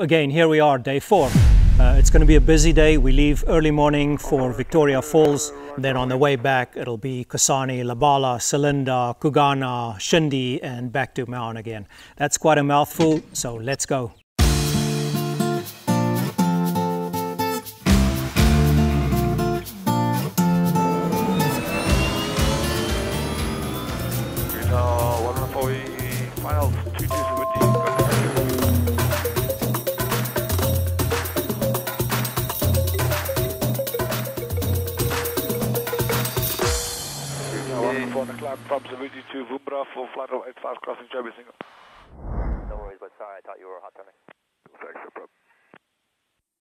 Again, here we are, day four. Uh, it's going to be a busy day. We leave early morning for Victoria Falls. Then on the way back, it'll be Kasane, Lebala, Selinda, Xugana, Shindi, and back to Maun again. That's quite a mouthful, so let's go. From Savuti to Vumbura for flight of 8 fast crossing Joby single. No worries, but sorry, I thought you were hot turning.